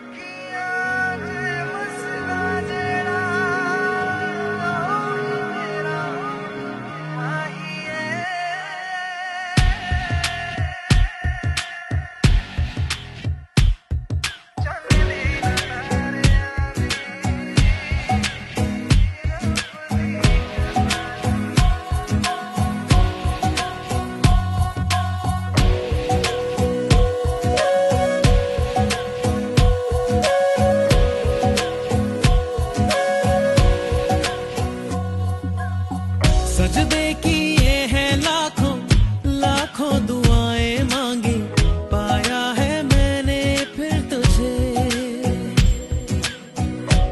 I could.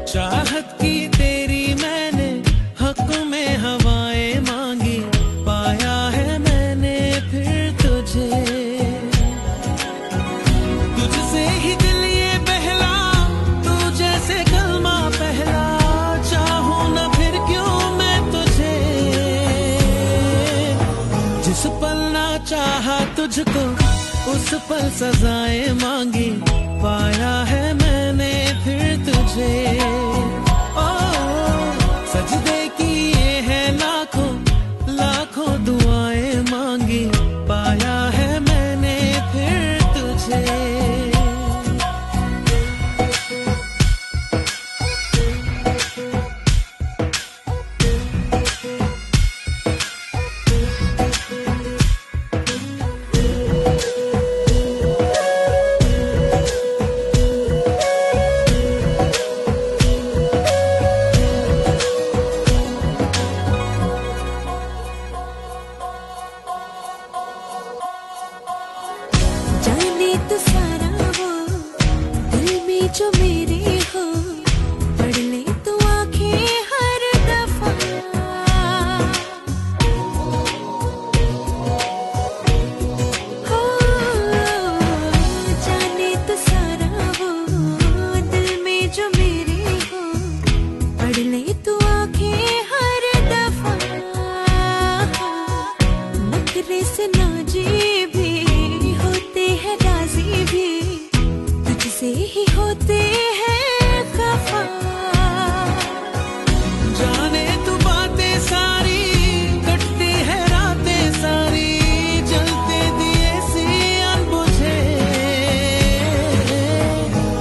चाहत की तेरी मैंने, हक में हवाएँ मांगी, पाया है मैंने फिर तुझे। तुझसे ही दिल ये बहला तू जैसे कलमा पहला, चाहूँ न फिर क्यों मैं तुझे? जिस पल ना चाहा तुझको, उस पल सजाए मांगी, पाया है फिर जाने तो सारा वो दिल में जो मेरे तुझसे ही होते हैं जाने तू बातें सारी, कटती है रातें सारी, जलते दिए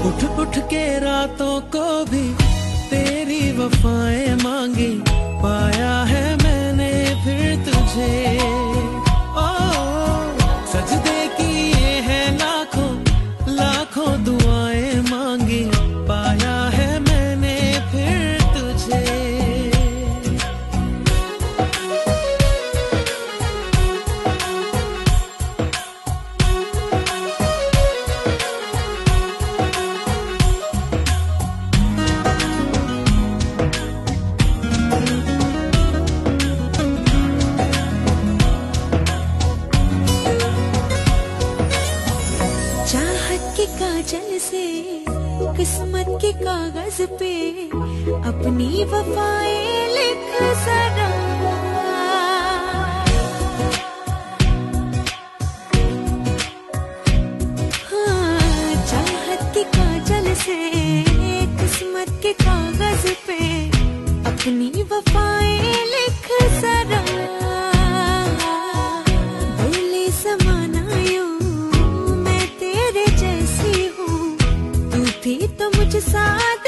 उठ उठ के रातों को भी तेरी वफाएँ मांगी, पाया है मैंने फिर तुझे। काजल से किस्मत के कागज़ पे अपनी वफाएँ लिख जरा हाँ, किस्मत के कागज़ पे अपनी वफाएँ तू मुझे साथ